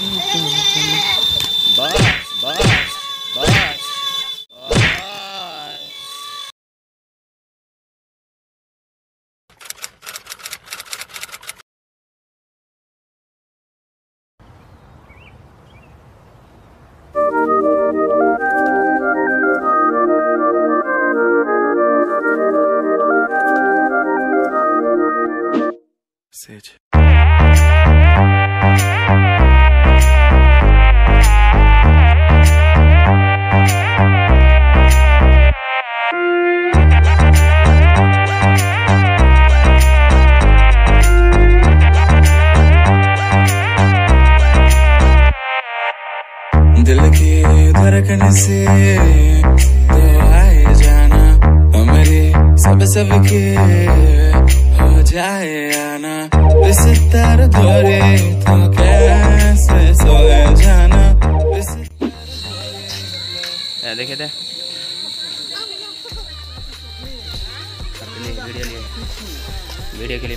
बस बस बस Sage. दिल की धड़कन से तो आए जाना मेरी सब सब के हो जाए आना। इस तार धोरे तो कैसे सोए जाना? इस देखे थे वीडियो लिए वीडियो के लिए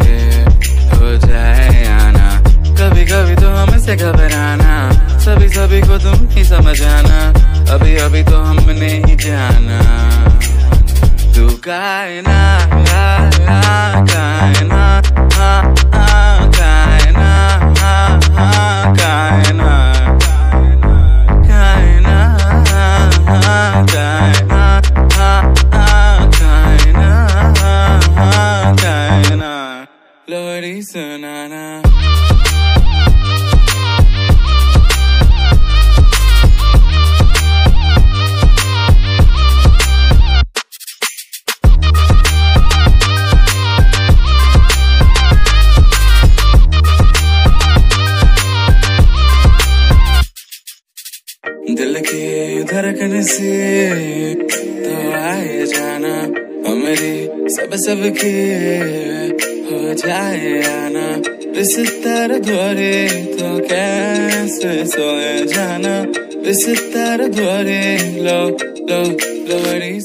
सभी को तुम ही समझ आना। अभी अभी तो हमने ही जाना। तू कायना या, या, कायना हाँ हाँ कायना हाँ हाँ कायना। कायना कायना कायना कायना। लोरी सुनाना। दिल की धड़कन से तो आए जाना। हमारी सब सब के हो जाए आना। रिश्तर द्वारे तो कैसे सोए जाना? रिश्तर द्वारे लो लो लो लोरी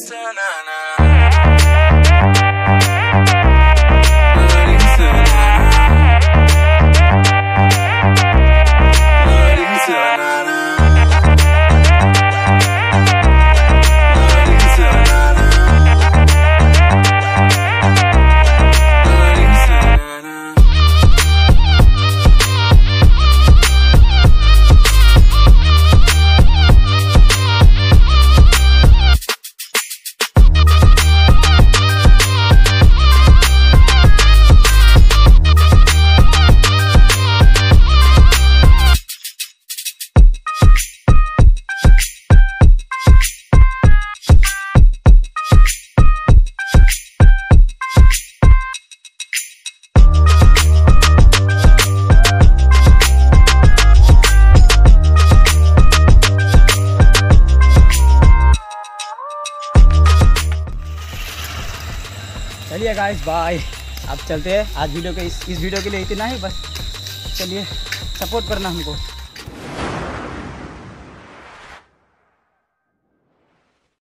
चलिए गाइस बाय अब चलते हैं आज वीडियो के इस, इस वीडियो के लिए इतना ही बस. चलिए सपोर्ट करना हमको.